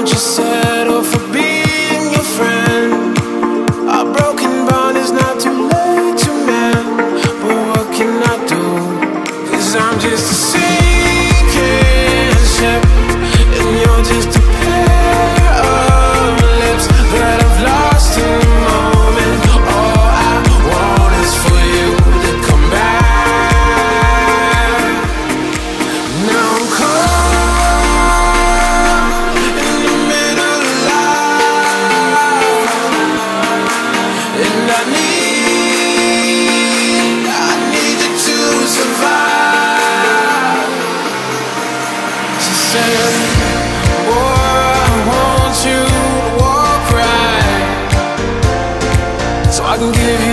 I won't I can give you